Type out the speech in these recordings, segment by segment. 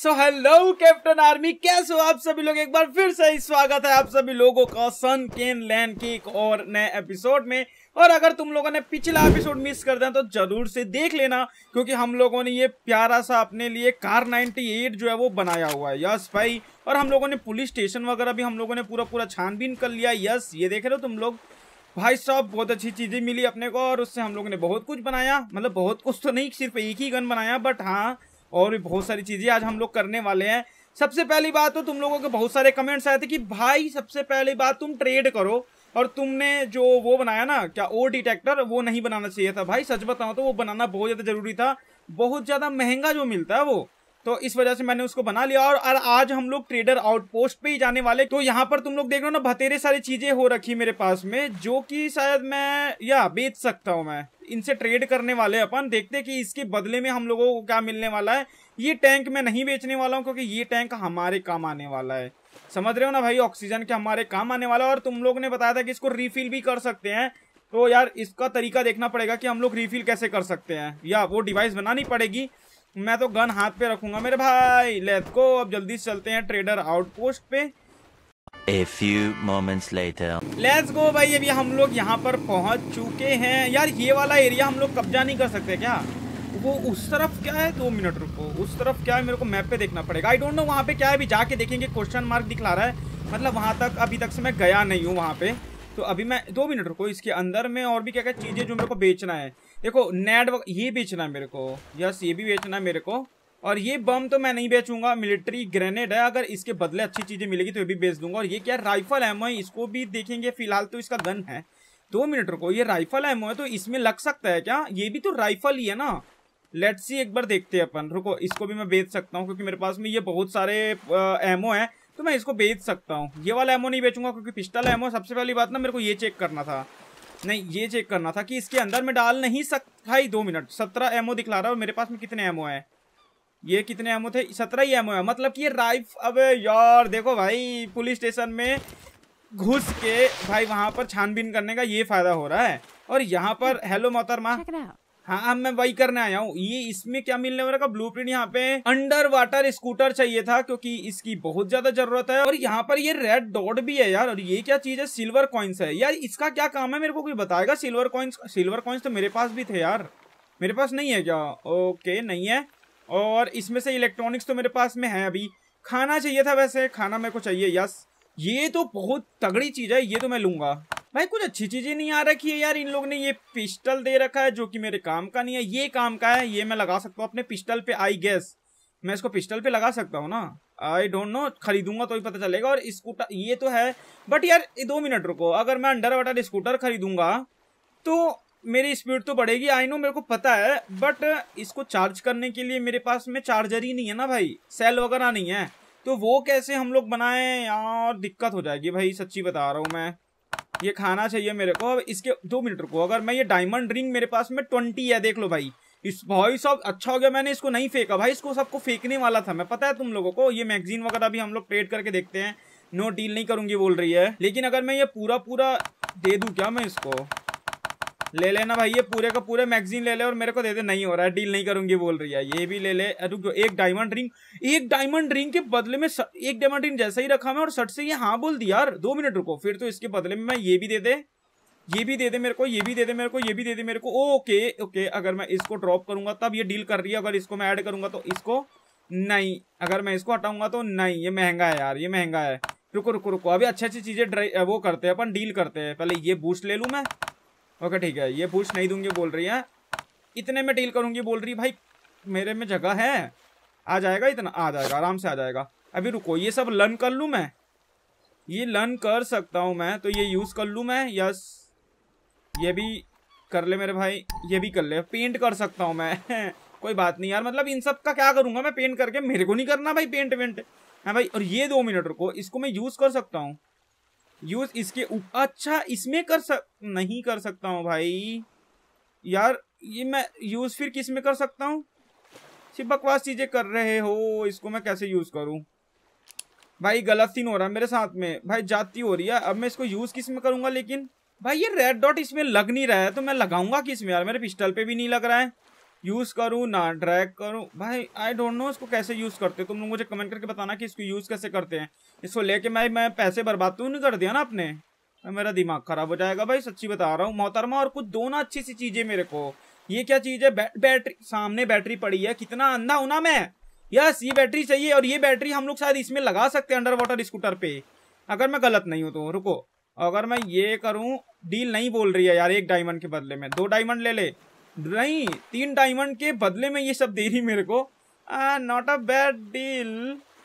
So hello captain army कैसे हो आप सभी लोग? एक बार फिर से स्वागत है आप सभी लोगों का सन केन लैंड के एक और नए एपिसोड में। और अगर तुम लोगों ने पिछला एपिसोड मिस कर दिया तो ज़रूर से देख लेना, क्योंकि हम लोगों ने ये प्यारा सा अपने लिए कार 98 जो है वो बनाया हुआ है। यस भाई। और हम लोगों ने पुलिस स्टेशन वगैरह भी हम लोगों ने पूरा पूरा छानबीन कर लिया। यस ये देख रहे हो तुम लोग? भाई साहब बहुत अच्छी चीज़ें मिली अपने को, और उससे हम लोगों ने बहुत कुछ बनाया। मतलब बहुत कुछ तो नहीं, सिर्फ़ एक ही गन बनाया बट हाँ और भी बहुत सारी चीज़ें आज हम लोग करने वाले हैं। सबसे पहली बात तो तुम लोगों के बहुत सारे कमेंट्स आए थे कि, भाई, सबसे पहली बात तुम ट्रेड करो। और तुमने जो वो बनाया ना, क्या ओ डिटेक्टर वो नहीं बनाना चाहिए था। भाई, सच बताओ तो वो बनाना बहुत ज़्यादा ज़रूरी था। बहुत ज़्यादा महँगा जो मिलता है वो। तो इस वजह से मैंने उसको बना लिया। और, आज हम लोग ट्रेडर आउटपोस्ट पे ही जाने वाले। तो यहाँ पर तुम लोग देख रहे हो ना बतेरे सारी चीज़ें हो रखी मेरे पास में जो कि शायद मैं या बेच सकता हूँ मैं। इनसे ट्रेड करने वाले अपन। देखते हैं कि इसके बदले में हम लोगों को क्या मिलने वाला है। ये टैंक मैं नहीं बेचने वाला हूँ क्योंकि ये टैंक हमारे काम आने वाला है। समझ रहे हो ना भाई? ऑक्सीजन के हमारे काम आने वाला है। और तुम लोग ने बताया था कि इसको रिफिल भी कर सकते हैं। तो यार इसका तरीका देखना पड़ेगा कि हम लोग रिफिल कैसे कर सकते हैं। या वो डिवाइस बनानी पड़ेगी। मैं तो गन हाथ पे रखूँगा मेरे भाई। लेट्स गो अब जल्दी से चलते हैं ट्रेडर आउटपोस्ट पे। A few moments later. Let's go भाई अभी हम लोग यहाँ पर पहुँच चुके हैं। यार ये वाला एरिया हम लोग कब्जा नहीं कर सकते क्या? वो उस तरफ़ क्या है? दो मिनट रुको उस तरफ़ क्या है? मेरे को मैप पे देखना पड़ेगा। आई डोंट नो वहाँ पे क्या है? अभी जाके देखेंगे क्वेश्चन मार्क दिखला रहा है। मतलब वहाँ तक अभी तक से मैं गया नहीं हूँ वहाँ पे। तो अभी मैं दो मिनट रुको इसके अंदर में और भी क्या क्या चीज़ें जो मेरे को बेचना है। देखो नेट ये बेचना मेरे को, यस, ये भी बेचना मेरे को, और ये बम तो मैं नहीं बेचूँगा मिलिट्री ग्रेनेड है, अगर इसके बदले अच्छी चीज़ें मिलेगी तो ये भी बेच दूँगा, और ये क्या राइफल एमओ है, इसको भी देखेंगे, फ़िलहाल तो इसका गन है। दो मिनट रुको, ये राइफल एमओ है तो इसमें लग सकता है क्या? ये भी तो राइफल ही है ना। लेट्स सी एक बार देखते हैं अपन। रुको, इसको भी मैं बेच सकता हूँ, क्योंकि मेरे पास में ये बहुत सारे एमओ है तो मैं इसको बेच सकता हूँ। ये वाला एमओ नहीं बेचूँगा, क्योंकि पिस्टल एमओ सबसे पहली बात ना मेरे को ये चेक करना था। नहीं ये चेक करना था कि इसके अंदर में डाल नहीं सकता ही दो मिनट। सत्रह एमओ दिखला रहा है मेरे पास में कितने एमओ है? ये कितने एमओ थे? सत्रह ही एमओ है। मतलब कि ये राइफ अब यार देखो भाई पुलिस स्टेशन में घुस के भाई वहाँ पर छानबीन करने का ये फ़ायदा हो रहा है। और यहाँ पर हेलो मोहतरमा। हाँ मैं वही करने आया हूँ। ये इसमें क्या मिलने वाला? का ब्लू प्रिंट यहाँ पे अंडर वाटर स्कूटर चाहिए था, क्योंकि इसकी बहुत ज़्यादा ज़रूरत है। और यहाँ पर ये रेड डॉट भी है यार, और ये क्या चीज़ है? सिल्वर कॉइन्स है। यार, इसका क्या काम है? मेरे को कोई बताएगा? सिल्वर कॉइन्स सिल्वर कॉइन्स तो मेरे पास भी थे यार। मेरे पास नहीं है क्या? ओके नहीं है। और इसमें से इलेक्ट्रॉनिक्स तो मेरे पास में है अभी। खाना चाहिए था वैसे। खाना मेरे को चाहिए यस ये तो बहुत तगड़ी चीज़ है, ये तो मैं लूँगा। भाई, कुछ अच्छी चीज़ें नहीं आ रखी है यार। इन लोग ने ये पिस्टल दे रखा है, जो कि मेरे काम का नहीं है। ये काम का है, ये मैं लगा सकता हूँ अपने पिस्टल पे आई गेस मैं इसको पिस्टल पे लगा सकता हूँ ना? आई डोंट नो खरीदूँगा तो ही पता चलेगा। और स्कूटर, ये तो है। बट यार दो मिनट रुको। अगर मैं अंडर वाटर स्कूटर खरीदूँगा तो मेरी स्पीड तो बढ़ेगी। आई नो मेरे को पता है। बट इसको चार्ज करने के लिए मेरे पास में चार्जर ही नहीं है ना भाई। सेल वगैरह नहीं है। तो वो कैसे हम लोग बनाए यार? दिक्कत हो जाएगी भाई, सच्ची बता रहा हूँ मैं। ये खाना चाहिए मेरे को। अब इसके दो मिनट रुको। अगर मैं ये डायमंड रिंग मेरे पास में ट्वेंटी है, देख लो भाई। इस भाई सब अच्छा हो गया, मैंने इसको नहीं फेंका। भाई, इसको सबको फेंकने वाला था। मैं पता है तुम लोगों को, ये मैगजीन वगैरह भी हम लोग ट्रेड करके देखते हैं। नो डील नहीं करूँगी, बोल रही है। लेकिन अगर मैं ये पूरा पूरा दे दूँ क्या मैं इसको? ले लेना भाई, ये पूरे का पूरे मैगजीन ले ले और मेरे को दे दे, नहीं हो रहा है डील नहीं करूँगी, बोल रही है। ये भी ले ले रुको, एक डायमंड रिंग एक डायमंड रिंग के बदले में एक डायमंड रिंग जैसा ही रखा मैं और सट से ये हाँ बोल दिया यार, दो मिनट रुको, फिर तो इसके बदले में मैं ये भी दे दे, ये भी दे दे मेरे को, ये भी दे दे मेरे को, ये भी दे दे मेरे को, ओके ओके, अगर मैं इसको ड्रॉप करूँगा, तब ये डील कर रही है, अगर इसको मैं ऐड करूँगा तो इसको नहीं, अगर मैं इसको हटाऊँगा तो नहीं, ये महँगा है यार, ये महँगा है। रुको रुको रुको, अभी अच्छी अच्छी चीज़ें वो करते हैं, अपन डील करते हैं, पहले ये बूस्ट ले लू मैं ओके, ठीक है। ये पूछ नहीं दूँगी, बोल रही है। इतने में डील करूँगी, बोल रही भाई, मेरे में जगह है। आ जाएगा इतना? आ जाएगा, आराम से आ जाएगा। अभी रुको, ये सब लर्न कर लूँ मैं? ये लर्न कर सकता हूँ मैं तो ये यूज़ कर लूँ मैं? यस ये भी कर ले मेरे भाई, ये भी कर ले। पेंट कर सकता हूँ मैं। कोई बात नहीं यार मतलब इन सब का क्या करूँगा मैं? पेंट करके मेरे को नहीं करना भाई पेंट वेंट हाँ भाई, और ये दो मिनट रुको, इसको मैं यूज़ कर सकता हूँ। यूज़ इसके अच्छा इसमें कर सक नहीं कर सकता हूँ भाई। यार, ये मैं यूज़ फिर किसमें कर सकता हूँ? सिर्फ़ बकवास चीज़ें कर रहे हो, इसको मैं कैसे यूज़ करूँ? भाई, गलत सीन हो रहा है मेरे साथ में। भाई, जाती हो रही है। अब मैं इसको यूज़ किसमें करूँगा लेकिन? भाई, ये रेड डॉट इसमें लग नहीं रहा है तो मैं लगाऊँगा किसमें यार? मेरे पिस्टल पे भी नहीं लग रहा है। यूज़ करूँ ना ड्रैग करूँ? भाई आई डोंट नो इसको कैसे यूज़ करते तुम लोग मुझे कमेंट करके बताना कि इसको यूज़ कैसे करते हैं। इसको लेके मैं मैं पैसे बर्बाद तो नहीं कर दिया ना अपने। मेरा दिमाग खराब हो जाएगा भाई सच्ची बता रहा हूँ मोहतरमा और कुछ दो ना अच्छी सी चीज़ें मेरे को। ये क्या चीज़ है? बै, बैटरी सामने बैटरी पड़ी है कितना अंधा हूँ ना मैं। यस ये बैटरी चाहिए और ये बैटरी हम लोग शायद इसमें लगा सकते हैं अंडर वाटर स्कूटर पे। अगर मैं गलत नहीं हूँ तो रुको। अगर मैं ये करूँ डील नहीं बोल रही है यार एक डायमंड के बदले में। दो डायमंड ले ले। नहीं तीन डायमंड के बदले में ये सब दे रही मेरे को। नॉट अ बैड डील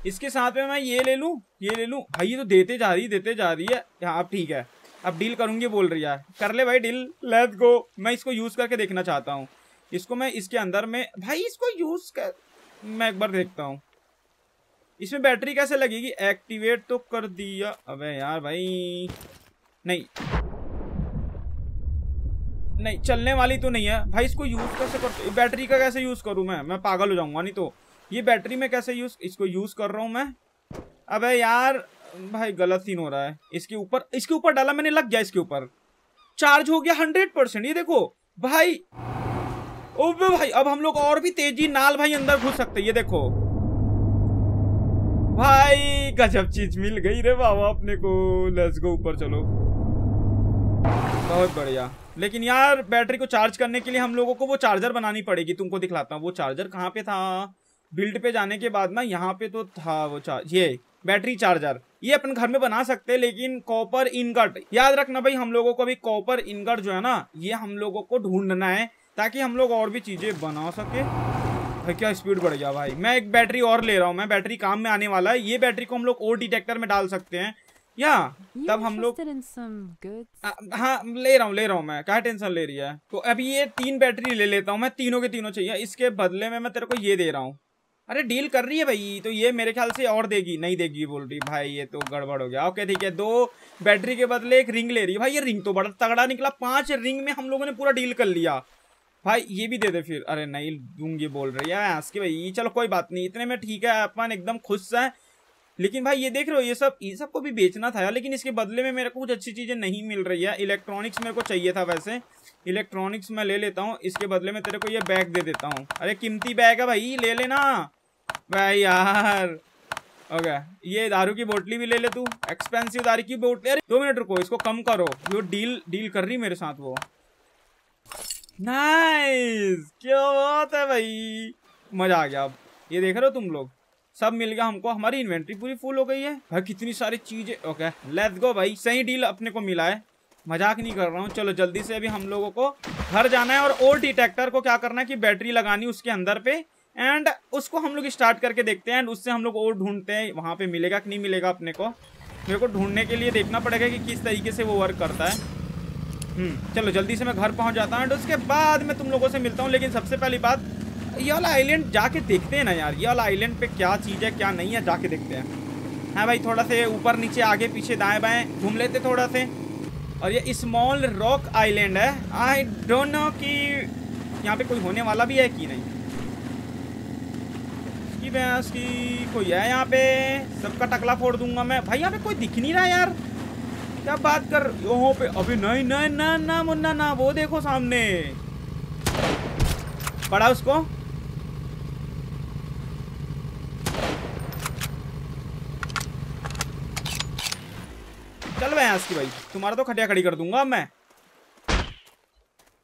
इसके साथ में मैं ये ले लूँ, ये ले लूँ। भाई, ये तो देते जा रही देते जा रही है। हाँ अब ठीक है। अब डील करूँगी, बोल रही है। कर ले भाई डील लेट्स गो मैं इसको यूज़ करके देखना चाहता हूँ। इसको मैं इसके अंदर में भाई, इसको यूज़ कर मैं एक बार देखता हूँ। इसमें बैटरी कैसे लगेगी? एक्टिवेट तो कर दिया। अबे यार भाई। नहीं। नहीं, चलने वाली तो नहीं है। भाई, इसको यूज़ कैसे कर बैटरी का कैसे यूज़ करूँ मैं? मैं पागल हो जाऊँगा, नहीं तो। ये बैटरी में कैसे यूज़, इसको यूज़ कर रहा हूँ मैं। अबे यार, भाई गलत सीन हो रहा है। इसके ऊपर इसके ऊपर डाला मैंने, लग गया इसके ऊपर। चार्ज हो गया हंड्रेड परसेंट ये देखो। भाई ओ भाई, अब हम लोग और भी तेज़ी, नाल भाई अंदर घुस सकते ये देखो। भाई, गजब चीज़ मिल गई रे बाबा अपने को। लेट्स गो ऊपर चलो। बहुत बढ़िया। लेकिन यार, बैटरी को चार्ज करने के लिए हम लोगों को वो चार्जर बनानी पड़ेगी। तुमको दिखलाता हूँ, वो चार्जर कहाँ पे था? बिल्ड पे जाने के बाद ना यहाँ पे तो था वो चार्ज ये बैटरी चार्जर। ये अपन घर में बना सकते हैं लेकिन कॉपर इनगट। याद रखना भाई हम लोगों को अभी कॉपर इनगट जो है ना ये हम लोगों को ढूंढना है ताकि हम लोग और भी चीज़ें बना सके। भाई क्या स्पीड बढ़ गया भाई। मैं एक बैटरी और ले रहा हूँ मैं बैटरी काम में आने वाला है। ये बैटरी को हम लोग और डिटेक्टर में डाल सकते हैं। या तब हम लोग हाँ ले रहा हूँ ले रहा हूँ मैं। क्या टेंशन ले रही है? तो अभी ये तीन बैटरी ले लेता हूँ मैं तीनों के तीनों चाहिए। इसके बदले में मैं तेरे को ये दे रहा हूँ। अरे डील कर रही है भाई तो ये मेरे ख्याल से और देगी। नहीं देगी, बोल रही, भाई, ये तो गड़बड़ हो गया। ओके, ठीक है, दो बैटरी के बदले एक रिंग ले रही है। भाई, ये रिंग तो बड़ा तगड़ा निकला। पाँच रिंग में हम लोगों ने पूरा डील कर लिया। भाई, ये भी दे दे फिर। अरे, नहीं दूँगी, बोल रही है। आसके भाई, चलो, कोई बात नहीं। इतने में ठीक है, अपन एकदम खुश है। लेकिन भाई, ये देख रहे हो, ये सब ये सबको भी बेचना था लेकिन इसके बदले में मेरे को कुछ अच्छी चीज़ें नहीं मिल रही है। इलेक्ट्रॉनिक्स मेरे को चाहिए था वैसे। इलेक्ट्रॉनिक्स मैं ले लेता हूँ। इसके बदले में तेरे को ये बैग दे देता हूँ। अरे, कीमती बैग है भाई, ले लेना। भाई यार। गया ये दारू की बोतली भी ले ले तू। एक्सपेंसिव दारू की बोतली। अरे, दो मिनट रुको, इसको कम करो। जो डील डील कर रही मेरे साथ वो। नाइस क्या बात है भाई। मज़ा आ गया अब। ये देख रहे हो तुम लोग? सब मिल गया हमको। हमारी इन्वेंट्री पूरी फुल हो गई है। भाई, कितनी सारी चीज़ें ओके लेट्स गो भाई। सही डील अपने को मिला है। मज़ाक नहीं कर रहा हूँ। चलो, जल्दी से अभी हम लोगों को घर जाना है और ओल्ड डिटेक्टर को क्या करना है कि बैटरी लगानी उसके अंदर पे। एंड उसको हम लोग स्टार्ट करके देखते हैं एंड उससे हम लोग और ढूंढते हैं, वहाँ पे मिलेगा कि नहीं मिलेगा अपने को। मेरे को ढूँढने के लिए देखना पड़ेगा कि किस तरीके से वो वर्क करता है। हम्म चलो जल्दी से मैं घर पहुँच जाता हूँ एंड उसके बाद मैं तुम लोगों से मिलता हूँ, लेकिन सबसे पहली बात, ये वाला आइलैंड जाके देखते हैं ना यार, ये वाला आइलैंड पे क्या चीज़ है, क्या नहीं है, जाके देखते हैं। हाँ भाई, थोड़ा से ऊपर नीचे, आगे पीछे, दाएँ बाएँ, घूम लेते थोड़ा से। और ये स्मॉल रॉक आइलैंड है। आई डोंट नो कि यहाँ पे कोई होने वाला भी है कि नहीं। भैंस की कोई है यहाँ पे? सबका टकला फोड़ दूँगा मैं। भाई, यहाँ पे कोई दिख नहीं रहा यार। क्या बात कर यहाँ पे अभी नहीं नहीं, ना ना मुन्ना, ना, वो देखो सामने। पड़ा उसको। चल भैंस की भाई, तुम्हारा तो खटिया खड़ी कर दूँगा मैं।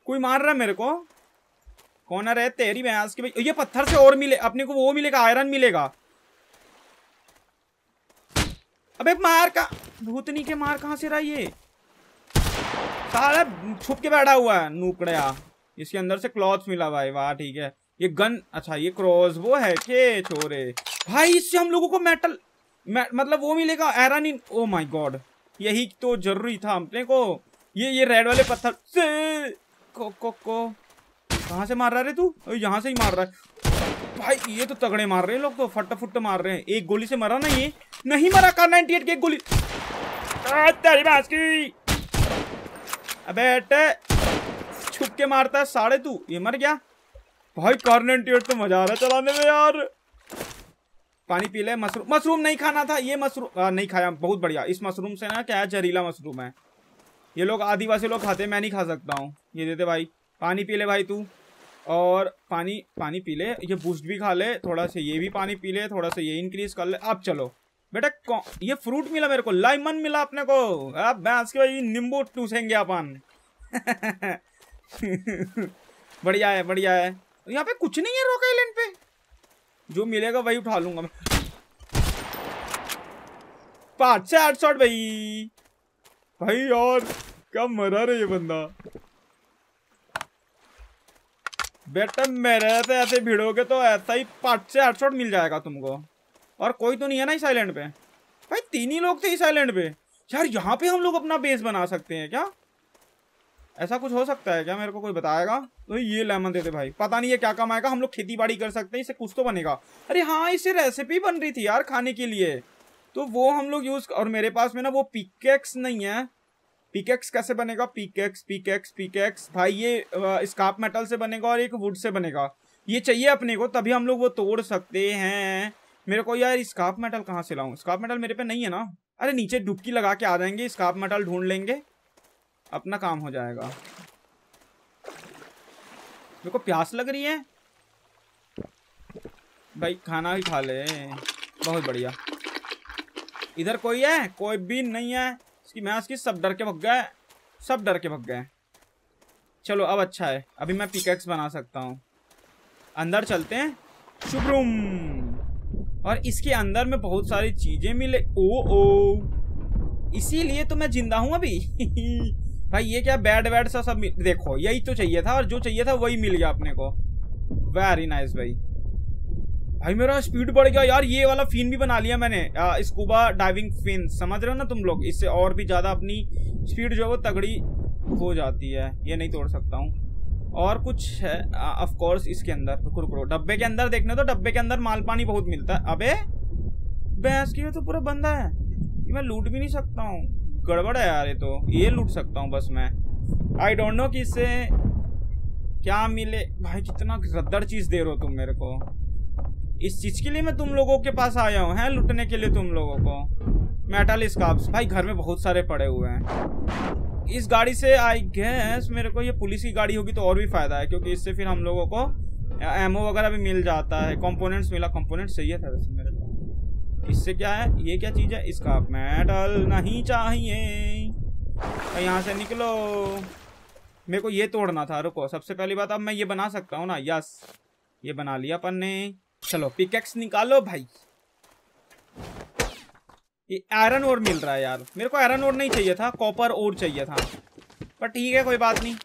कोई मार रहा है मेरे को? कौन है? तेरी भैंस की भाई ये पत्थर से और मिले अपने को वो मिलेगा आयरन मिलेगा। अबे मार का भूतनी के मार कहाँ से रहा ये? छुप के बैठा हुआ है नूकड़िया। इसके अंदर से क्लॉथ मिला भाई वाह ठीक है। ये गन अच्छा ये क्रॉस वो है के छोरे। भाई इससे हम लोगों को मेटल मे, मतलब वो मिलेगा iron in oh my god यही तो ज़रूरी था अपने को। ये ये रेड वाले पत्थर से को को को। कहाँ से मार रहा है तू? यहाँ से ही मार रहा है। भाई, ये तो तगड़े मार रहे हैं लोग तो फट फुट मार रहे हैं। एक गोली से मरा ना ये? नहीं मरा, कार 98 की एक गोली। अबे छुप के मारता है साढ़े तू। ये मर गया। भाई, कार 98 तो मज़ा आ रहा है चलाने में यार। पानी पी ले, मशरूम। मशरूम नहीं खाना था, ये मशरूम। नहीं खाया, बहुत बढ़िया। इस मशरूम से ना क्या है, जहरीला मशरूम है। ये लोग, आदिवासी लोग खाते मैं नहीं खा सकता हूँ। ये देते भाई। पानी पी ले भाई तू। और पानी पानी पी ले, ये बूस्ट भी खा ले, थोड़ा सा ये भी पानी पी ले, थोड़ा सा ये इंक्रीज कर ले। अब चलो। बेटा ये फ्रूट मिला मेरे को लाइमन मिला अपने को। अब भैंस के भाई नींबू टूसेंगे अपन। बढ़िया है बढ़िया है। यहाँ पे कुछ नहीं है रॉक आइलैंड पे। जो मिलेगा वही उठा लूँगा मैं। पाँच से आठ शॉट भाई। भाई और क्या मरा रे ये बंदा। बेटा, मेरे से ऐसे भिड़ोगे तो ऐसा ही पाँच से आठ शॉट मिल जाएगा तुमको। और कोई तो नहीं है ना इस आइलैंड पे। भाई, तीन ही लोग थे इस आइलैंड पे। यार, यहाँ पे हम लोग अपना बेस बना सकते हैं क्या? ऐसा कुछ हो सकता है क्या? मेरे को कोई बताएगा? तो ये लेमन देते भाई। पता नहीं है क्या काम आएगा हम लोग खेती बाड़ी कर सकते हैं, इससे कुछ तो बनेगा। अरे हाँ इससे रेसिपी बन रही थी यार खाने के लिए। तो वो हम लोग यूज़ और मेरे पास में ना वो पिकेक्स नहीं है। पिकेक्स कैसे बनेगा? पिकेक्स पिकेक्स पिकेक्स भाई, ये स्काप मेटल से बनेगा और एक वुड से बनेगा। ये चाहिए अपने को, तभी हम लोग वो तोड़ सकते हैं। मेरे को यार स्काप मेटल कहाँ से लाऊं? स्काप मेटल मेरे पे नहीं है ना? अरे, नीचे डुबकी लगा के आ जाएँगे स्काप मेटल ढूंढ लेंगे। अपना काम हो जाएगा। मेरे को प्यास लग रही है। भाई, खाना ही खा ले। बहुत बढ़िया। इधर कोई है? कोई भी नहीं है। इसकी मैं इसकी सब डर के भग गए सब डर के भग गए चलो, अब अच्छा है। अभी मैं पिकेक्स बना सकता हूँ। अंदर चलते हैं। शुभ्रुम। और इसके अंदर में बहुत सारी चीज़ें मिले। ओ ओ इसीलिए तो मैं ज़िंदा हूँ अभी। भाई, ये क्या बैड वैड सा सब देखो, यही तो चाहिए था और जो चाहिए था वही मिल गया अपने को। वेरी नाइस भाई। भाई मेरा स्पीड बढ़ गया। यार ये वाला फिन भी बना लिया मैंने। स्कूबा डाइविंग फिन समझ रहे हो ना तुम लोग? इससे और भी ज़्यादा अपनी स्पीड जो है वो तगड़ी हो जाती है। ये नहीं तोड़ सकता हूँ। और कुछ है ऑफ़ कोर्स इसके अंदर। रुको रुको डब्बे के अंदर देखने तो डब्बे के अंदर माल पानी बहुत मिलता है। अबे भैंस की तो पूरा बंदा है। ये मैं लूट भी नहीं सकता हूँ। गड़बड़ है यार ये तो। ये लूट सकता हूँ बस मैं। आई डोंट नो कि इससे क्या मिले। भाई कितना रद्दड़ चीज़ दे रहे हो तुम मेरे को। इस चीज़ के लिए मैं तुम लोगों के पास आया हूँ, हैं? लुटने के लिए तुम लोगों को। मेटल स्कार्प्स भाई, घर में बहुत सारे पड़े हुए हैं। इस गाड़ी से आई गैस मेरे को ये पुलिस की गाड़ी होगी तो और भी फ़ायदा है, क्योंकि इससे फिर हम लोगों को एमओ वगैरह भी मिल जाता है। कंपोनेंट्स मिला कंपोनेंट्स चाहिए था वैसे मेरे को। इससे क्या है? ये क्या चीज़ है? इसका मेटल नहीं चाहिए। यहाँ से निकलो। मेरे को ये तोड़ना था, रुको। सबसे पहली बात, अब मैं ये बना सकता हूँ ना? यस ये बना लिया अपन ने। चलो पिकेक्स निकालो भाई। ये आयरन और मिल रहा है यार। मेरे को आयरन और नहीं चाहिए था कॉपर और चाहिए था। पर ठीक है, कोई बात नहीं।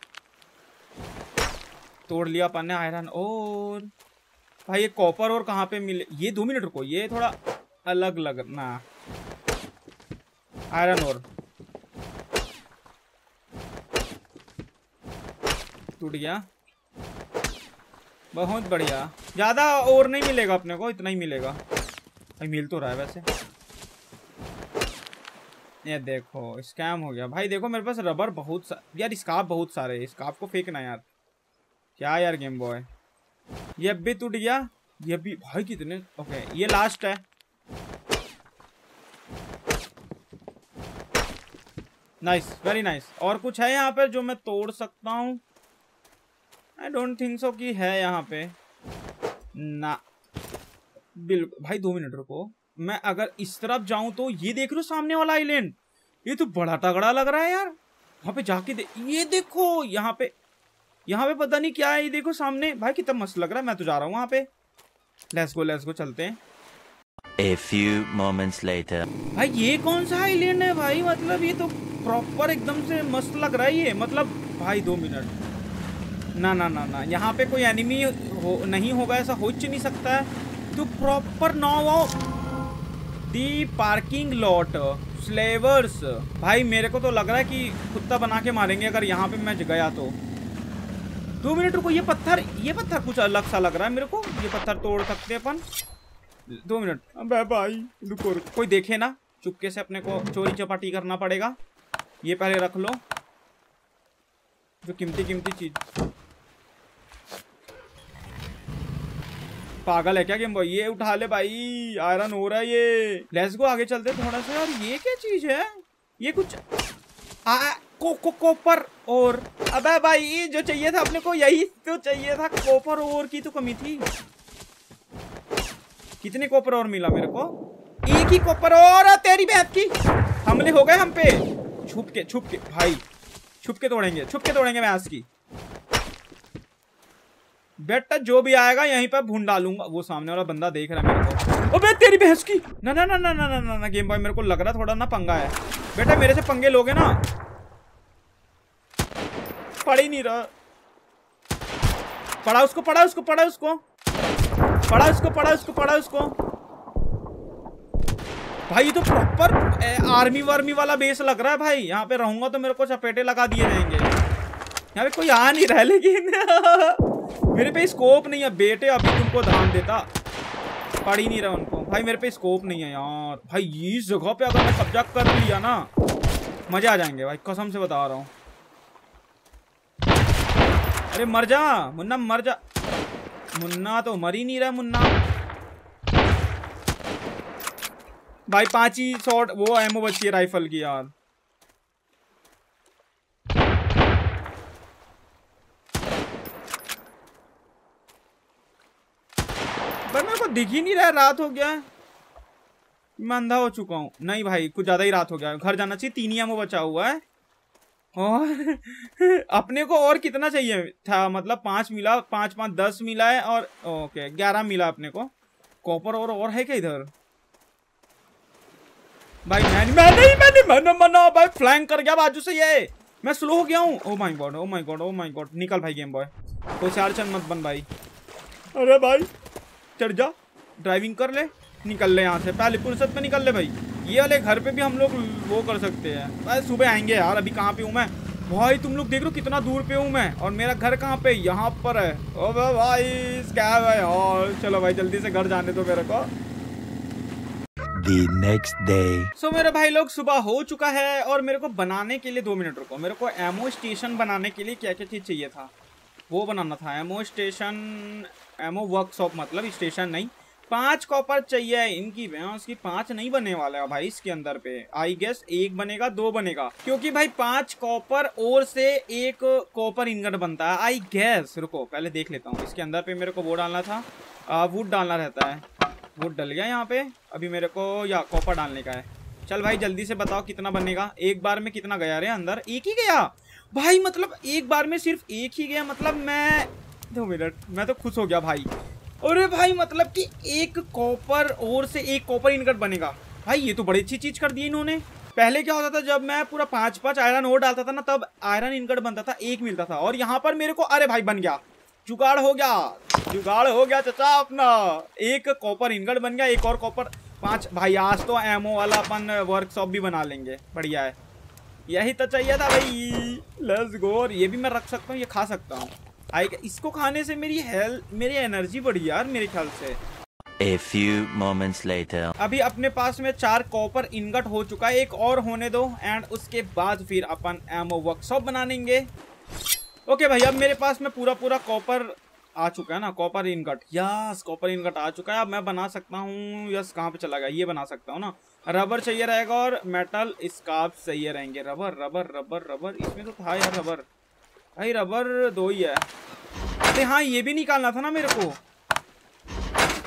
तोड़ लिया अपन ने आयरन और भाई, ये कॉपर और कहाँ पे मिले? ये दो मिनट रुको, ये थोड़ा अलग लग ना। आयरन और टूट गया। बहुत बढ़िया। ज़्यादा और नहीं मिलेगा अपने को, इतना ही मिलेगा। भाई, मिल तो रहा है वैसे। ये देखो स्कैम हो गया। भाई, देखो, मेरे पास रबर बहुत सा... यार स्कार्फ बहुत सारे हैं। स्कार्फ को फेंकना यार। क्या यार गेम बॉय ये भी टूट गया। ये भी भाई, कितने ओके ये लास्ट है। नाइस वेरी नाइस और कुछ है यहाँ पे जो मैं तोड़ सकता हूँ? आई डोंट थिंक सो कि है यहाँ पे। ना। बिल्कुल। भाई दो मिनट रुको। मैं अगर इस तरफ़ जाऊँ तो ये देख लो सामने वाला आइलैंड ये तो बड़ा तगड़ा लग रहा है यार। वहाँ पे जाके दे ये देखो यहाँ पे यहाँ पे पता नहीं क्या है ये देखो सामने। भाई कितना मस्त लग रहा है। मैं तो जा रहा हूँ वहाँ पे। लेट्स गो लेट्स गो चलते हैं। A few moments later. भाई ये कौन सा आइलैंड है भाई? मतलब ये तो प्रॉपर एकदम से मस्त लग रहा है ये। मतलब भाई दो मिनट। ना ना ना ना। यहाँ पे कोई एनिमी हो नहीं होगा ऐसा हो ही नहीं सकता है। तो proper now the parking lot slavers भाई मेरे को तो लग रहा है कि कुत्ता बना के मारेंगे अगर यहाँ पे मैं गया तो। दो मिनट रुको ये पत्थर ये पत्थर कुछ अलग सा लग रहा है मेरे को। ये पत्थर तोड़ सकते हैं अपन। दो मिनट। अबे भाई रुको रुको। कोई देखे ना चुपके से अपने को चोरी चपाटी करना पड़ेगा। ये पहले रख लो। जो कीमती कीमती चीज़। पागल है क्या गेम बॉय ये उठा ले भाई, आयरन हो रहा है ये। लेट्स गो आगे चलते थोड़ा सा यार, ये क्या चीज़ है? ये कुछ आ को को, कॉपर और। अबे भाई जो चाहिए था अपने को, यही तो चाहिए था, कॉपर और की तो कमी थी। कितने कोपर और मिला मेरे को? एक ही कोपर और, तेरी बहन की। हमले हो गए हम पे। छुप के छुप के, भाई। छुप के तोड़ेंगे, छुप के तोड़ेंगे मैच की। बेटा जो भी आएगा यहीं पर भून डालूँगा। वो सामने वाला बंदा देख रहा है मेरे को। अबे तेरी भैंस की। ना ना ना ना ना ना ना, ना गेम बॉय मेरे को लग रहा थोड़ा ना पंगा है। बेटा मेरे से पंगे लोगे ना? पढ़ ही नहीं रहा। पढ़ा उसको पढ़ा उसको पढ़ा उसको। पढ़ा उसको पढ़ा उसको पढ़ा उसको। भाई तो प्रॉपर आर्मी वार्मी वाला बेस लग रहा है भाई। यहाँ पे रहूँगा तो मेरे को चपेटे लगा दिए जाएँगे। यहाँ पे कोई आ नहीं रहा लेकिन। मेरे पे स्कोप नहीं है, बेटे, अभी तुमको ध्यान देता। पढ़ ही नहीं रहा उनको। भाई, मेरे पे स्कोप नहीं है यार। भाई, इस जगह पे अगर मैं कब्जा कर लिया ना, मज़े आ जाएँगे भाई। कसम से बता रहा हूँ। अरे, मर जा। मुन्ना, मर जा। मुन्ना तो मर ही नहीं रहा मुन्ना। भाई, पाँच ही शॉट वो एमओ बची है राइफल की यार पर मेरे को दिख ही नहीं रहा रात हो गया मैं अंधा हो चुका हूँ। नहीं भाई कुछ ज़्यादा ही रात हो गया। घर जाना चाहिए तीन ही बचा हुआ है। और अपने को और कितना चाहिए? था मतलब पाँच मिला पाँच पाँच दस मिला है और ओके ग्यारह मिला अपने को। कॉपर और और है क्या इधर? भाई मैं मैं नहीं मैं नहीं मैंने मना भाई फ्लैंक कर गया बाजू से ये। मैं स्लो हो गया हूँ। ओ my god oh my god oh my god निकल भाई गेम बॉय तो चार चंद मत बन भाई। अरे भाई। चढ़ जा। ड्राइविंग कर ले निकल ले यहाँ से। पहले फुर्सत में निकल ले भाई। ये वाले घर पे भी हम लोग वो कर सकते हैं। भाई सुबह आएँगे यार अभी कहाँ पे हूँ मैं? भाई तुम लोग देख लो कितना दूर पे हूँ मैं? और मेरा घर कहाँ पे? यहाँ पर है। ओ भाई क्या है यार। चलो भाई जल्दी से घर जाने दो मेरे को। The next day. So so, मेरे भाई लोग सुबह हो चुका है और मेरे को बनाने के लिए दो मिनट रुको। मेरे को एमओ स्टेशन बनाने के लिए क्या क्या चीज़ चाहिए था? वो बनाना था। एमओ स्टेशन एमओ वर्कशॉप मतलब स्टेशन नहीं। पाँच कॉपर चाहिए, इनकी उसकी पाँच नहीं बनने वाला है भाई इसके अंदर पे। आई गेस एक बनेगा, दो बनेगा। क्योंकि भाई पाँच कॉपर और से एक कॉपर इनगट बनता है। आई गेस रुको, पहले देख लेता हूँ। इसके अंदर पे मेरे को वो डालना था। वुड डालना रहता है। वुड डल गया यहाँ पे। अभी मेरे को, या कॉपर डालने का है। चल भाई, जल्दी से बताओ कितना बनेगा। एक बार में कितना गया रे अंदर? एक ही गया? भाई मतलब एक बार में सिर्फ़ एक ही गया। मतलब मैं, दो मिनट, मैं तो खुश हो गया भाई। अरे भाई मतलब कि एक कॉपर और से एक कॉपर इनकट बनेगा। भाई, ये तो बड़ी अच्छी चीज़ कर दी इन्होंने। पहले क्या होता था, जब मैं पूरा पाँच पाँच आयरन और डालता था ना, तब आयरन इनकट बनता था, एक मिलता था। और यहाँ पर मेरे को, अरे भाई, बन गया। जुगाड़ हो गया। जुगाड़ हो गया, चाचा, अपना। एक कॉपर इनकट बन गया, एक और कॉपर पाँच, भाई, आज तो एमओ वाला अपन वर्कशॉप भी बना लेंगे। बढ़िया है। यही तो चाहिए था भाई। लेट्स गो और ये भी मैं रख सकता हूँ, ये खा सकता हूँ। आई इसको खाने से मेरी हेल्थ मेरी एनर्जी बढ़ी यार मेरे ख्याल से। A few moments later. अभी अपने पास में चार कॉपर इनगट हो चुका है एक और होने दो एंड उसके बाद फिर अपन एमओ वर्कशॉप बना लेंगे ओके भाई अब मेरे पास में पूरा पूरा कॉपर आ चुका है ना copper ingot yes copper ingot आ चुका है अब मैं बना सकता हूँ। यस कहाँ पे चला गया? ये बना सकता हूँ ना। रबर चाहिए रहेगा और मेटल स्कार्फ चाहिए रहेंगे। रबर रबर रबर रबर इसमें तो था यार रबर भाई रबर दो ही है। अरे हाँ ये भी निकालना था ना मेरे को।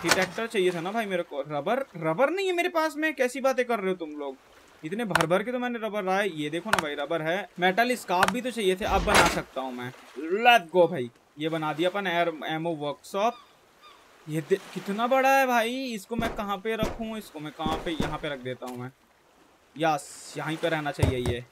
डिटेक्टर चाहिए था ना भाई मेरे को। रबर रबर नहीं है मेरे पास में। कैसी बातें कर रहे हो तुम लोग? इतने भर भर के तो मैंने रबर रहा है ये देखो ना भाई, रबर है। मेटल स्कार्फ भी तो चाहिए थे, अब बना सकता हूँ मैं। लेट गो भाई। ये बना दिया अपन एयर एमओ वर्कशॉप ये कितना बड़ा है भाई। इसको मैं कहाँ पे रखूँ? इसको मैं कहाँ पे, यहाँ पे रख देता हूँ मैं। यस यहीं पे रहना चाहिए ये।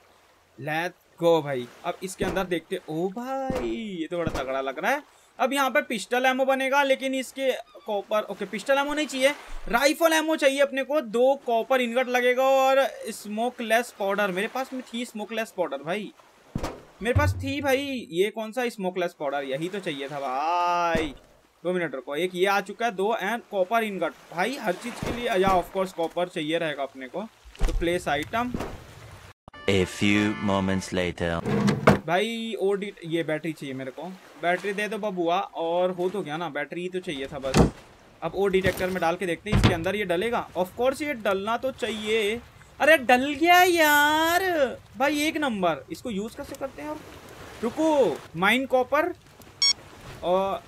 लेट गो भाई। अब इसके अंदर देखते ओ भाई, ये तो बड़ा तगड़ा लग रहा है। अब यहाँ पर पिस्टल एमओ बनेगा, लेकिन इसके कॉपर ओके पिस्टल एमओ नहीं चाहिए। राइफल एमओ चाहिए अपने को। दो कॉपर इनगट लगेगा और स्मोकलेस पाउडर मेरे पास में थी स्मोकलेस पाउडर भाई। मेरे पास थी भाई। ये कौन सा स्मोकलेस पाउडर यही तो चाहिए था भाई। दो मिनट रुको। एक ये आ चुका है, दो एंड कॉपर इनगट भाई, हर चीज़ के लिए, या ऑफ़ कोर्स कॉपर चाहिए रहेगा अपने को। तो place item A few moments later. भाई, और ये बैटरी चाहिए मेरे को। बैटरी दे दो बबुआ, और हो तो गया ना, बैटरी तो चाहिए था बस। अब ओ डिटेक्टर में डाल के देखते हैं, इसके अंदर ये डलेगा? ऑफ़ कोर्स ये डलना तो चाहिए। अरे, डल गया यार! भाई, एक नंबर। इसको यूज़ कैसे करते हैं और रुको माइन कॉपर और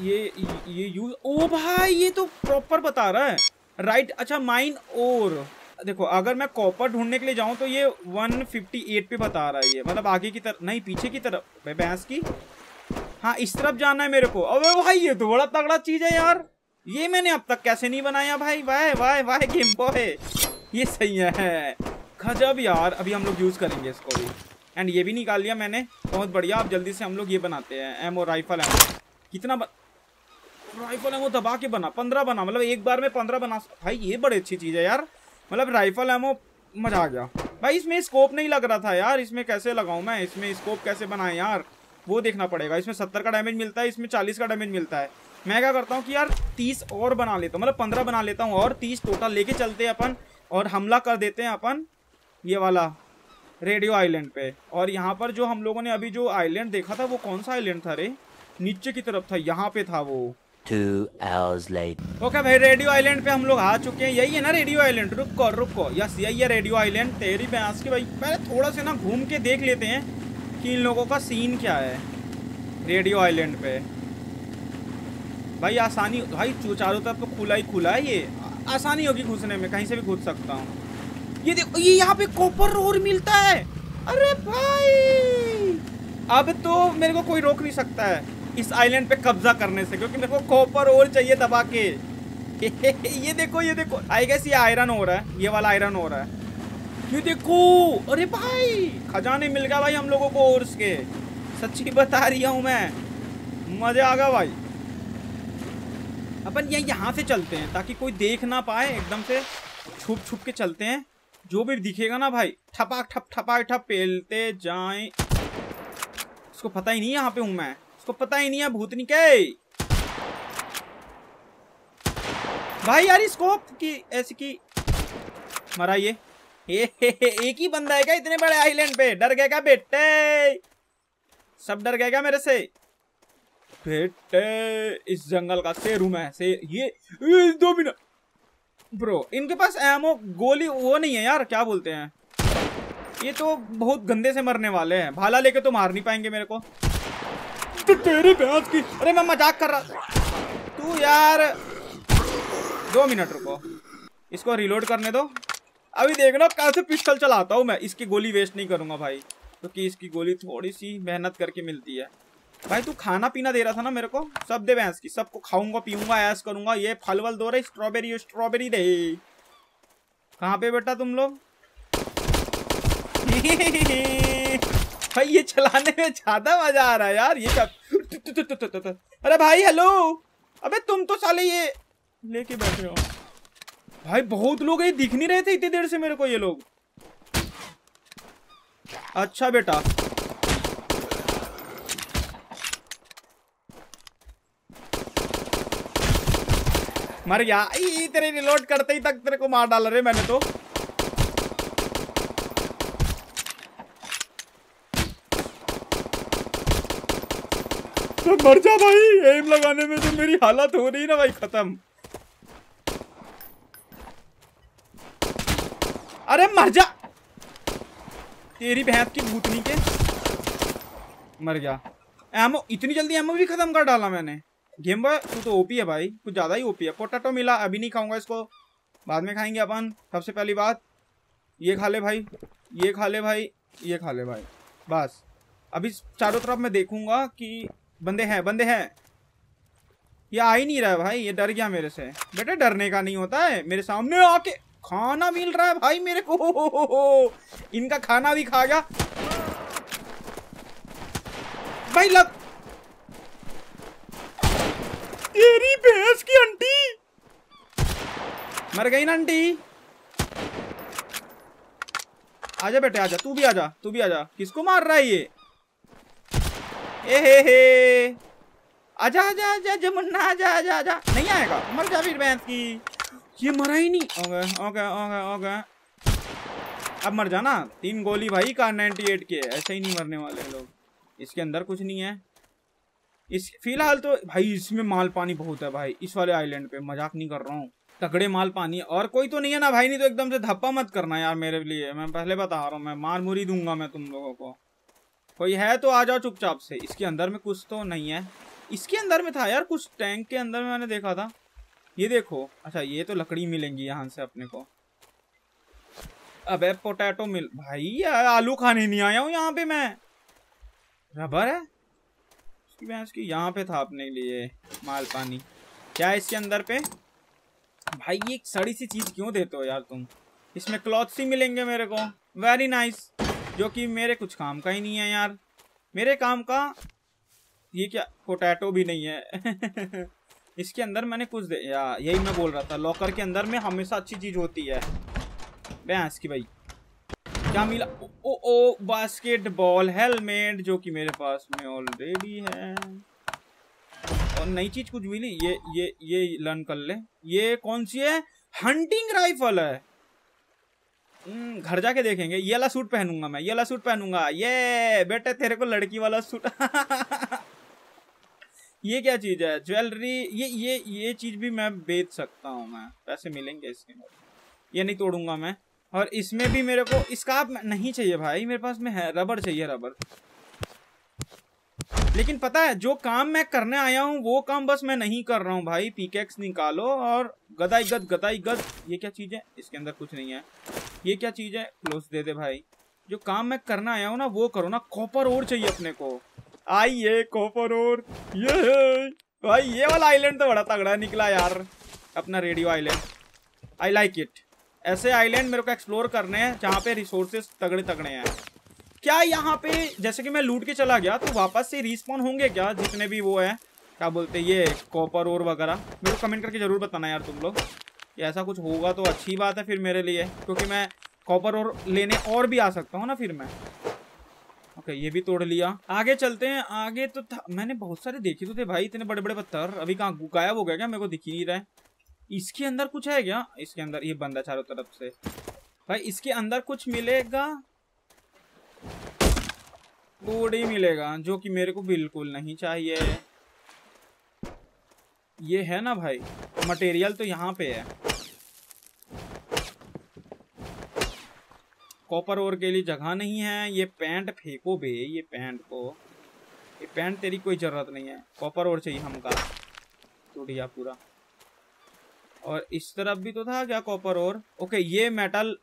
ये ये यूज़ ओ भाई, ये तो प्रॉपर बता रहा है। राइट अच्छा माइन और। देखो, अगर मैं कॉपर ढूँढने के लिए जाऊँ तो ये 158 पे बता रहा है ये। मतलब आगे की तरफ़, नहीं, पीछे की तरफ़ भैंस की। हाँ इस तरफ़ जाना है मेरे को। अबे भाई, ये तो बड़ा तगड़ा चीज़ है यार। ये मैंने अब तक कैसे नहीं बनाया भाई? वाह वाह वाह गेम बॉय ये सही है। गजब यार, अभी हम लोग यूज़ करेंगे इसको भी। एंड ये भी निकाल लिया मैंने। बहुत बढ़िया, अब जल्दी से हम लोग ये बनाते हैं। एमओ राइफल एमओ कितना. राइफल एमओ दबा के बना, पंद्रह बना। मतलब एक बार में पंद्रह बना भाई, ये बड़ी अच्छी चीज़ है यार। मतलब राइफल एमओ मज़ा आ गया। भाई, इसमें स्कोप नहीं लग रहा था यार। इसमें कैसे लगाऊँ मैं? इसमें स्कोप कैसे बनाए यार? वो देखना पड़ेगा। इसमें सत्तर का डैमेज मिलता है, इसमें चालीस का डैमेज मिलता है। मैं क्या करता हूँ कि यार, तीस और बना लेता हूँ। मतलब पंद्रह बना लेता हूँ और तीस टोटल लेके चलते हैं अपन और हमला कर देते हैं अपन ये वाला रेडियो आइलैंड पे। और यहाँ पर जो हम लोगों ने अभी जो आइलैंड देखा था, वो कौन सा आइलैंड था रे? नीचे की तरफ़ था, यहाँ पे था वो। Two hours later. ओके भाई रेडियो आइलैंड पे हम लोग आ चुके हैं। यही है ना रेडियो आइलैंड रुको रुको। यस, यही है रेडियो आइलैंड तेरी भैंस की भाई पहले थोड़ा सा ना घूम के देख लेते हैं कि इन लोगों का सीन क्या है रेडियो आइलैंड पे। भाई, आसानी भाई चारों तरफ़ तो खुला ही खुला है ये। आसानी होगी घुसने में, कहीं से भी घुस सकता हूँ। ये देखो, ये यहाँ पे कॉपर और मिलता है। अरे भाई! अब तो मेरे को कोई रोक नहीं सकता है। इस आइलैंड पे कब्जा करने से, क्योंकि मेरे को कॉपर और चाहिए दबा के ये देखो ये देखो। आई गैस ये आयरन हो रहा है, ये वाला आयरन हो रहा है। ये देखो, अरे भाई, खजाने मिल गया भाई हम लोगों को और उसके सच्ची बता रही हूँ मैं। मज़ा आ गया भाई। अपन ये यहाँ से चलते हैं, ताकि कोई देख ना पाए, एकदम से छुप छुप के चलते हैं। जो भी दिखेगा ना भाई, ठपाक ठप ठपाक ठप पेलते जाएँ। उसको पता ही नहीं यहाँ पे हूँ मैं। उसको पता ही नहीं है भूतनी के भाई यार स्कोप की ऐसी की मरा ये। ए, हे, हे, एक ही बंदा है क्या इतने बड़े आइलैंड पे? डर गए क्या बेटे? सब डर गए क्या मेरे से? बेटे इस जंगल का शेर हूँ मैं शेर ये, दो मिनट। ब्रो इनके पास एमो गोली वो नहीं है यार क्या बोलते हैं? ये तो बहुत गंदे से मरने वाले हैं। भाला लेके तो मार नहीं पाएँगे मेरे को। तो तेरी भैंस की। अरे मैं मज़ाक कर रहा तू यार, दो मिनट रुको। इसको रिलोड करने दो। अभी देखना कैसे पिस्टल चलाता हूँ मैं। इसकी गोली वेस्ट नहीं करूँगा भाई। क्योंकि तो इसकी गोली थोड़ी सी मेहनत करके मिलती है। भाई तू खाना पीना दे रहा था ना मेरे को? सब दे भैंस की। सबको खाऊँगा, पीऊँगा ऐस करूँगा। ये फल वल दो रहे स्ट्रॉबेरी स्ट्रॉबेरी दे। कहाँ पे बेटा तुम लोग? भाई, ये चलाने में ज़्यादा मज़ा आ रहा है यार, ये सब। अरे भाई हेलो अबे, तुम तो साले ये लेके बैठे हो। भाई, बहुत लोग ये दिख नहीं रहे थे इतनी देर से मेरे को, ये लोग। अच्छा बेटा। मर गया। तेरे रिलोड करते ही तक तेरे को मार डाला रे मैंने तो। तो मर जा भाई। एम लगाने में तो मेरी हालत हो रही ना भाई, खत्म। अरे मर जा। तेरी भैंस की भूतनी के। मर गया। एमो इतनी जल्दी एमो भी खत्म कर डाला मैंने। गेम बॉय, तू तो ओपी है भाई। कुछ ज़्यादा ही ओपी है। पोटैटो मिला, अभी नहीं खाऊँगा इसको। बाद में खाएँगे अपन। सबसे पहली बात, ये खा ले भाई। ये खा ले भाई। ये खा ले भाई। बस। अभी चारों तरफ़ मैं देखूँगा कि बंदे हैं बंदे हैं। ये आ ही नहीं रहा है भाई, ये डर गया मेरे से। बेटे, डरने का नहीं होता है, मेरे सामने आके खाना मिल रहा है भाई मेरे को। इनका खाना भी खा गया। भाई, लग तेरी भैंस की आंटी। मर गई ना आंटी। आजा बेटे, आजा, तू भी आजा, तू भी आजा। किसको मार रहा है ये? ए हे हे। आजा आजा आजा जमुना आजा आजा आजा। नहीं आएगा मर जा फिर भैंस की। ये मरा ही नहीं। Okay okay okay okay. अब मर जाना तीन गोली भाई का 98 के ऐसे ही नहीं मरने वाले लोग। इसके अंदर कुछ नहीं है। इस फ़िलहाल तो भाई इसमें माल पानी बहुत है भाई इस वाले आइलैंड पे मज़ाक नहीं कर रहा हूँ। तगड़े माल पानी और कोई तो नहीं है ना भाई नहीं तो एकदम से धप्पा मत करना यार मेरे लिए। मैं पहले बता रहा हूँ मैं मार मुरी दूँगा मैं तुम लोगों को। कोई है तो आ जाओ चुपचाप से। इसके अंदर में कुछ तो नहीं है। इसके अंदर में था यार, कुछ टैंक के अंदर में मैंने देखा था। ये देखो। अच्छा ये तो लकड़ी मिलेंगी यहाँ से अपने को। अबे पोटैटो मिल भाई, यार, आलू खाने नहीं आया हूँ यहाँ पे मैं। रबर है? इसकी भैंस की यहाँ पे था अपने लिए माल पानी। क्या है इसके अंदर पे? भाई ये सड़ी सी चीज़ क्यों देते हो यार तुम? इसमें क्लॉथ्स ही मिलेंगे मेरे को। वेरी नाइस जो कि मेरे कुछ काम का ही नहीं है यार। मेरे काम का ये क्या पोटैटो भी नहीं है। इसके अंदर मैंने कुछ दे या यही मैं बोल रहा था लॉकर के अंदर में हमेशा अच्छी चीज़ होती है। भैंस की भाई। क्या मिला? ओ ओ, ओ बास्केटबॉल हेलमेट जो कि मेरे पास में ऑलरेडी है। और नई चीज़ कुछ मिली ये ये ये लर्न कर ले। ये कौन सी है? हंटिंग राइफल है। घर जाके देखेंगे। ये वाला सूट पहनूँगा मैं, ये वाला सूट पहनूँगा। ये, बेटे, तेरे को लड़की वाला सूट ये क्या चीज़ है? ज्वेलरी, ये ये ये चीज़ भी मैं बेच सकता हूँ मैं। पैसे मिलेंगे इसके ये नहीं तोड़ूँगा मैं। और इसमें भी मेरे को, इसका नहीं चाहिए भाई। मेरे पास में है, रबर चाहिए, रबर। लेकिन पता है, जो काम मैं करने आया हूँ, वो काम बस मैं नहीं कर रहा हूँ भाई। पीकेक्स निकालो और गदाई गद गदाई गद। ये क्या चीज़ है? इसके अंदर कुछ नहीं है। ये क्या चीज़ है? क्लोज दे दे भाई। जो काम मैं करने आया हूँ ना, वो करो ना। कॉपर और चाहिए अपने को। आइए कॉपर और ये भाई, ये वाला आइलैंड तो बड़ा तगड़ा निकला यार। अपना radio island I like it ऐसे आइलैंड मेरे को एक्सप्लोर करने हैं, जहाँ पे रिसोर्सेस तगड़े तगड़े हैं। क्या यहाँ पे, जैसे कि मैं लूट के चला गया तो वापस से रिस्पॉन होंगे क्या? जितने भी वो है, क्या बोलते ये कॉपर और वगैरह। मेरे को कमेंट करके ज़रूर बताना यार तुम लोग। ऐसा कुछ होगा तो अच्छी बात है फिर मेरे लिए, क्योंकि मैं कॉपर और लेने और भी आ सकता हूँ ना फिर मैं। ओके ये भी तोड़ लिया। आगे चलते हैं। आगे तो था, मैंने बहुत सारे देखे तो थे भाई, इतने बड़े बड़े पत्थर। अभी कहाँ गायब हो गया क्या? मेरे को दिख ही नहीं रहा है। इसके अंदर कुछ है क्या? इसके अंदर, ये बंदा चारों तरफ़ से। भाई, इसके अंदर कुछ मिलेगा? बूढ़ी मिलेगा, जो कि मेरे को बिल्कुल नहीं चाहिए। ये है ना भाई मटेरियल तो यहाँ पे है। कॉपर ओर के लिए जगह नहीं है, ये पैंट फेंको बे, ये पैंट को। ये पैंट तेरी कोई ज़रूरत नहीं है कॉपर ओर चाहिए हमका। टूट गया पूरा। और इस तरफ़ भी तो था क्या कॉपर और ओके ये मेटल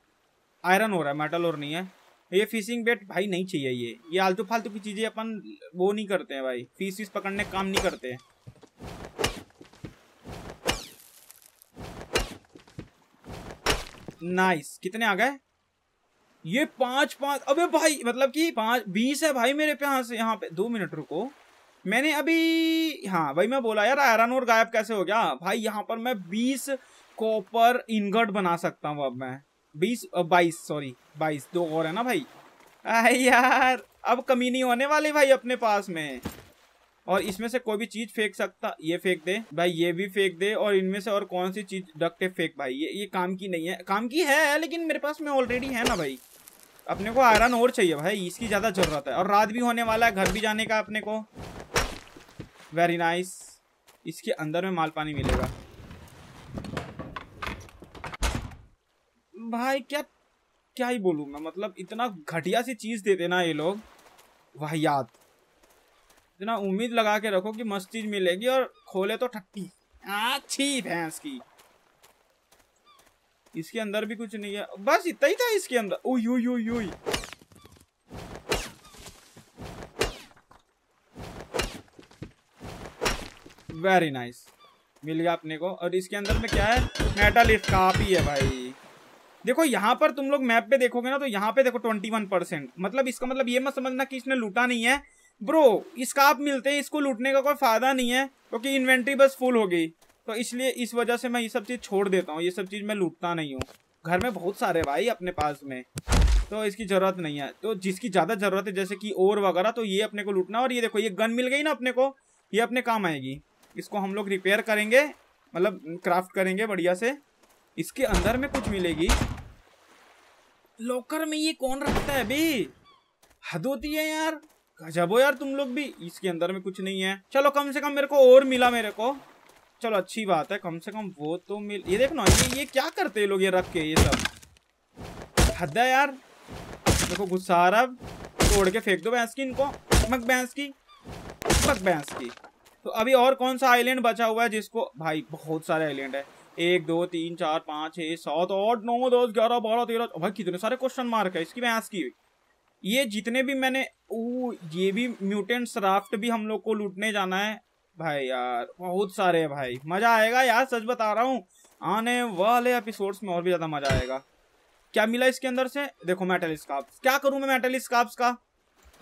आयरन हो रहा है मेटल और नहीं है। ये फिशिंग बेट भाई नहीं चाहिए ये। ये आलतू फालतू की चीज़ें अपन वो नहीं करते हैं भाई। फ़िश पकड़ने काम नहीं करते हैं। नाइस कितने आ गए? ये पाँच पाँच, अबे भाई मतलब कि पाँच, बीस है भाई मेरे पे से। यहाँ पे, दो मिनट रुको। मैंने अभी हाँ भाई मैं बोला, यार, आयरन और गायब कैसे हो गया? भाई, यहाँ पर मैं बीस कॉपर इनगट बना सकता हूँ अब मैं। बीस बाईस सॉरी बाईस, दो और है ना भाई? आई यार, अब कमी नहीं होने वाली भाई अपने पास में। और इसमें से कोई भी चीज़ फेंक सकता, ये फेंक दे, भाई ये भी फेंक दे, और इनमें से और कौन सी चीज़ डकटे फेंक, भाई, ये ये काम की नहीं है। काम की है, लेकिन मेरे पास में ऑलरेडी है ना भाई। अपने को आयरन और चाहिए भाई, इसकी ज़्यादा ज़रूरत है। और रात भी होने वाला है, घर भी जाने का अपने को। वेरी नाइस इसके अंदर में माल पानी मिलेगा। भाई, क्या क्या ही बोलूँ मैं? मतलब इतना घटिया सी चीज़ देते ना ये लोग। वाहियात इतना उम्मीद लगा के रखो कि मस्त चीज़ मिलेगी और खोले तो ठट्टी। अच्छी भैंस की इसके। अंदर भी कुछ नहीं है। बस इतना ही था इसके अंदर। ओ you you you very nice मिल गया अपने को। और इसके अंदर में क्या है? मेटल काफ़ी है भाई। देखो, यहाँ पर तुम लोग मैप पे देखोगे ना तो यहाँ पे देखो ट्वेंटी वन परसेंट मतलब इसका मतलब ये मत समझना कि इसने लूटा नहीं है। ब्रो इसका आप मिलते हैं, इसको लूटने का कोई फ़ायदा नहीं है, क्योंकि तो इन्वेंट्री बस फुल हो गई। तो इसलिए इस वजह से मैं ये सब चीज़ छोड़ देता हूँ। ये सब चीज़ मैं लूटता नहीं हूँ। घर में बहुत सारे भाई अपने पास में। तो इसकी ज़रूरत नहीं है। तो जिसकी ज़्यादा ज़रूरत है, जैसे कि और वगैरह तो ये अपने को लूटना और ये देखो, ये गन मिल गई ना अपने को, ये अपने काम आएगी। इसको हम लोग रिपेयर करेंगे मतलब क्राफ्ट करेंगे बढ़िया से। इसके अंदर में कुछ मिलेगी। लॉकर में ये कौन रखता है अभी? हद होती है यार। गजब हो यार तुम लोग भी। इसके अंदर में कुछ नहीं है। चलो, कम से कम मेरे को और मिला मेरे को। चलो, अच्छी बात है। कम से कम वो तो मिल ये देखो ना, ये ये क्या करते हैं लोग ये रख के, ये सब? हद है यार। देखो, गुस्सा आ रहा तोड़ के फेंक दो भैंस की इनको। मक भैंस की। मक भैंस की। तो अभी और कौन सा आइलैंड बचा हुआ है जिसको भाई, बहुत सारे आइलैंड है। एक, दो, तीन, चार, पाँच छः सात, आठ, नौ, दस, ग्यारह, बारह, तेरह। भाई कितने सारे क्वेश्चन मार्क है? इसकी भैंस की ये जितने भी मैंने ओ ये भी म्यूटेंट्स राफ्ट भी हम लोग को लूटने जाना है। भाई यार, बहुत सारे है भाई। मज़ा आएगा यार, सच बता रहा हूँ। आने वाले एपिसोड्स में और भी ज़्यादा मज़ा आएगा। क्या मिला इसके अंदर से? देखो मेटल स्काप्स क्या करूँ मैं मेटल स्काप्स का?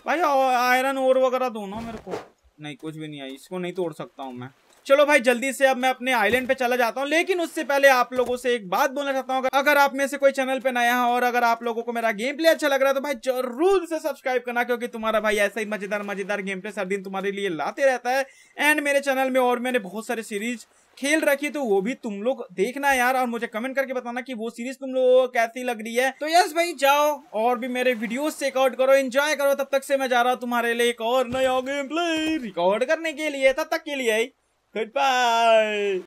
भाई, आयरन और वगैरह दो ना मेरे को। नहीं, कुछ भी नहीं आई इसको नहीं तोड़ सकता हूँ मैं। चलो भाई, जल्दी से अब मैं अपने आइलैंड पे चला जाता हूँ। लेकिन उससे पहले आप लोगों से एक बात बोलना चाहता हूँ। अगर आप में से कोई चैनल पे नया है और अगर आप लोगों को मेरा गेम प्ले अच्छा लग रहा है तो भाई ज़रूर से सब्सक्राइब करना, क्योंकि तुम्हारा भाई ऐसा ही मज़ेदार मज़ेदार गेम प्ले हर दिन तुम्हारे लिए लाते रहता है। एंड मेरे चैनल में और मैंने बहुत सारे सीरीज़ खेल रखी तो वो भी तुम लोग देखना यार, और मुझे कमेंट करके बताना कि वो सीरीज़ तुम लोगों कैसी लग रही है। तो यस भाई, जाओ और भी मेरे वीडियोस चेकआउट करो एंजॉय करो। तब तक से मैं जा रहा हूँ तुम्हारे लिए एक और नया गेम प्ले रिकॉर्ड करने के लिए। तब तक के लिए गुड बाय